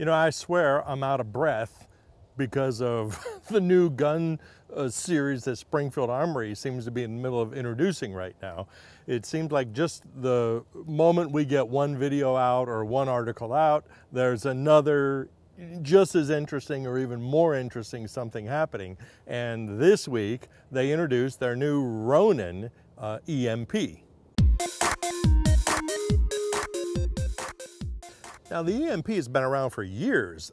You know, I swear I'm out of breath because of the new gun uh, series that Springfield Armory seems to be in the middle of introducing right now. It seems like just the moment we get one video out or one article out, there's another just as interesting or even more interesting something happening. And this week, they introduced their new Ronin uh, EMP. Now the EMP has been around for years.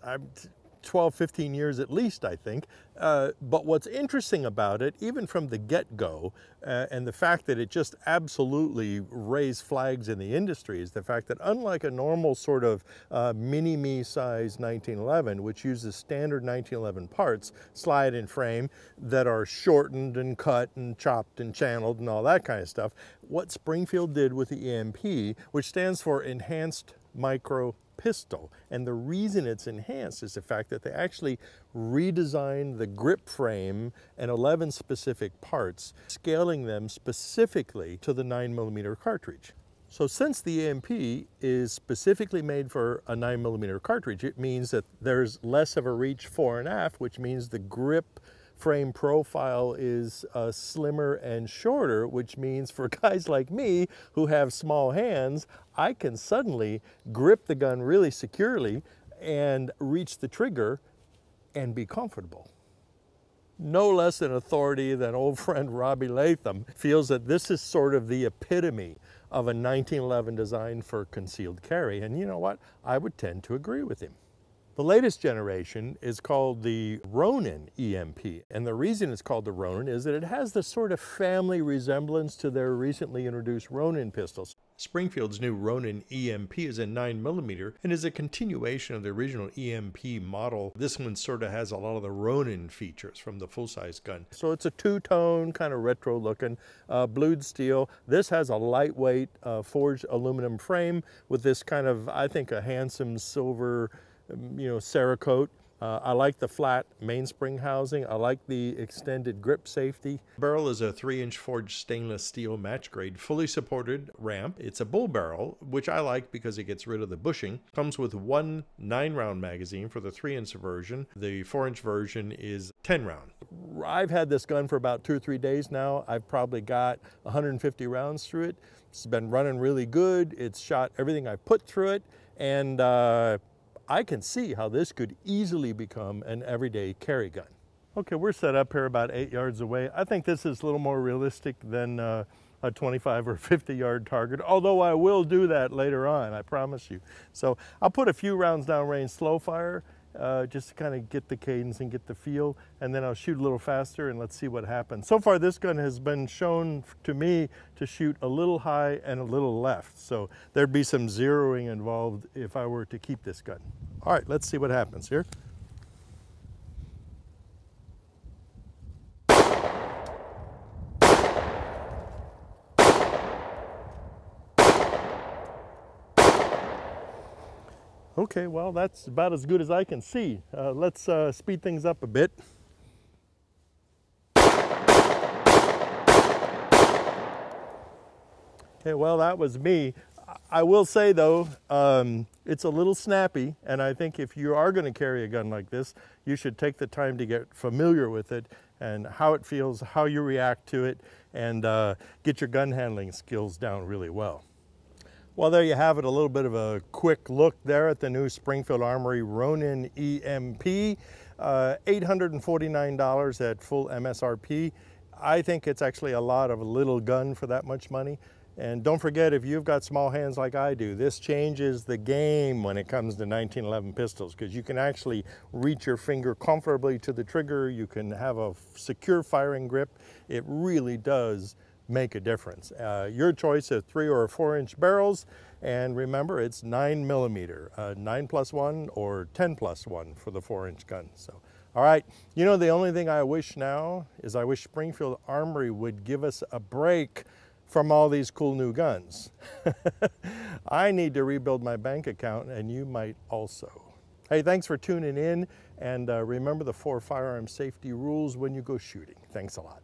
12, 15 years at least, I think. Uh, but what's interesting about it, even from the get-go, uh, and the fact that it just absolutely raised flags in the industry, is the fact that unlike a normal sort of uh, mini-me size 1911, which uses standard 1911 parts, slide and frame, that are shortened and cut and chopped and channeled and all that kind of stuff, what Springfield did with the EMP, which stands for Enhanced Micro pistol. And the reason it's enhanced is the fact that they actually redesigned the grip frame and 11 specific parts, scaling them specifically to the 9 millimeter cartridge. So since the EMP is specifically made for a 9 millimeter cartridge, it means that there's less of a reach fore and aft, which means the grip frame profile is uh, slimmer and shorter, which means for guys like me who have small hands, I can suddenly grip the gun really securely and reach the trigger and be comfortable. No less an authority than old friend Robbie Leatham feels that this is sort of the epitome of a 1911 design for concealed carry. And you know what? I would tend to agree with him. The latest generation is called the Ronin EMP. And the reason it's called the Ronin is that it has the sort of family resemblance to their recently introduced Ronin pistols. Springfield's new Ronin EMP is a 9mm and is a continuation of the original EMP model. This one sort of has a lot of the Ronin features from the full-size gun. So it's a two-tone, kind of retro looking, uh, blued steel. This has a lightweight uh, forged aluminum frame with this kind of, I think, a handsome silver you know, Cerakote. Uh, I like the flat mainspring housing. I like the extended grip safety. Barrel is a 3-inch forged stainless steel match grade, fully supported ramp. It's a bull barrel, which I like because it gets rid of the bushing. Comes with one 9-round magazine for the 3-inch version. The 4-inch version is 10-round. I've had this gun for about two or three days now. I've probably got 150 rounds through it. It's been running really good. It's shot everything I've put through it. And uh, I can see how this could easily become an everyday carry gun. Okay, we're set up here about eight yards away. I think this is a little more realistic than uh, a 25 or 50 yard target, although I will do that later on, I promise you. So I'll put a few rounds downrange slow fire uh, just to kind of get the cadence and get the feel. And then I'll shoot a little faster and let's see what happens. So far this gun has been shown to me to shoot a little high and a little left. So there'd be some zeroing involved if I were to keep this gun. All right, let's see what happens here. Okay, well, that's about as good as I can see. Uh, let's uh, speed things up a bit. Okay, well, that was me. I will say though, um, it's a little snappy, and I think if you are going to carry a gun like this, you should take the time to get familiar with it and how it feels, how you react to it, and uh, get your gun handling skills down really well. Well, there you have it, a little bit of a quick look there at the new Springfield Armory Ronin EMP. Uh, $849 at full MSRP. I think it's actually a lot of a little gun for that much money. And don't forget, if you've got small hands like I do, this changes the game when it comes to 1911 pistols because you can actually reach your finger comfortably to the trigger. You can have a secure firing grip. It really does make a difference. Uh, your choice of three or four inch barrels, and remember it's nine millimeter, uh, nine plus one or 10 plus one for the four inch gun. So, all right, you know, the only thing I wish now is I wish Springfield Armory would give us a break from all these cool new guns. I need to rebuild my bank account and you might also. Hey, thanks for tuning in and uh, remember the four firearm safety rules when you go shooting. Thanks a lot.